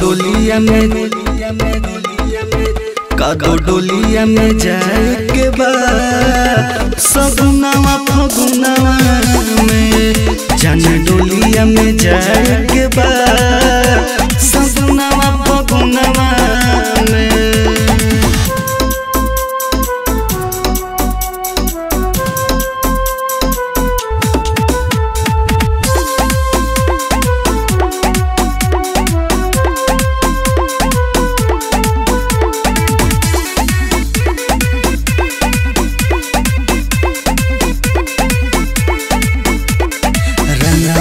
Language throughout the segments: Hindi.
डोलिया में डोलिया में। डोलिया कागो डोलिया में जाए के बाद।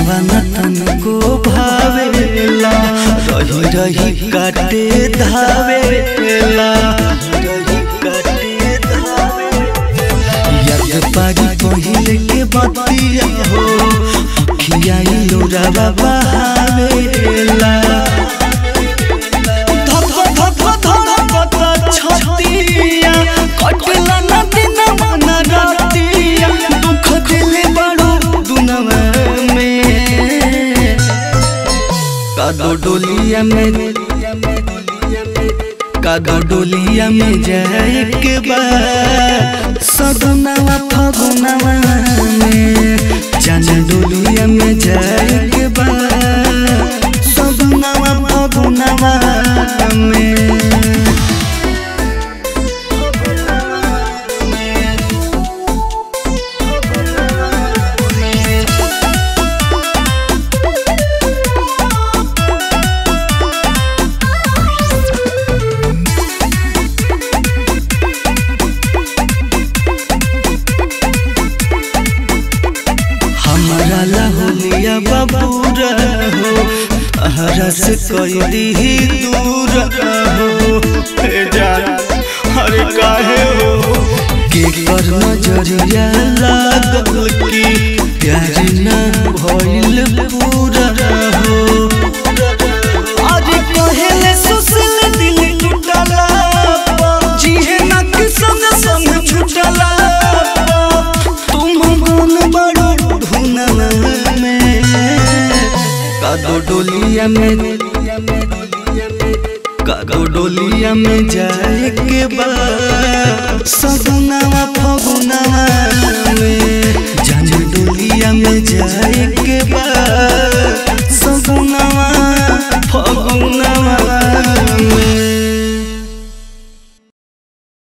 नतन को भावेला रही रही काटे धावेला पारी पहिले के बतिया हो। अखिया लोरावा बहावेला कादो डोलिया में कादो डोलिया में जाए के बाद सगुनावा फगुनावा में जान डोलिया लहोलिया बबूरा हो हरस कैली ही दूर हो हे जान अरे काहे हो के पर नज़रिया लागल की प्यार ना डोलिया में कागो डोलिया में जाए के बाद सगुनावा